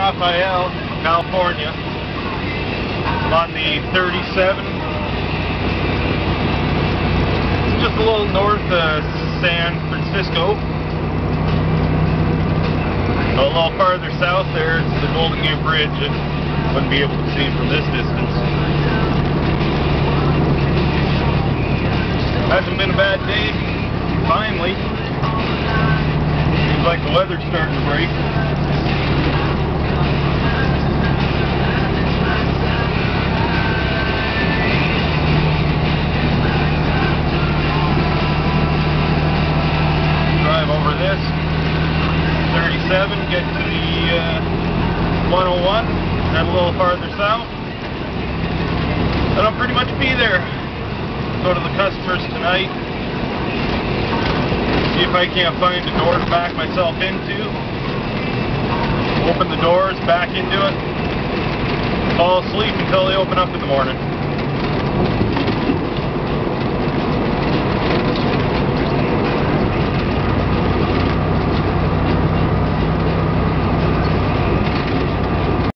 Rafael, California. on the 37. Just a little north of San Francisco. A little farther south there is the Golden Gate Bridge. You wouldn't be able to see from this distance. Hasn't been a bad day. Finally. Like the weather's starting to break. Drive over this. 37, get to the uh, 101, head a little farther south. And I'll pretty much be there. Go to the customers tonight. See if I can't find a door to back myself into. Open the doors, back into it. Fall asleep until they open up in the morning.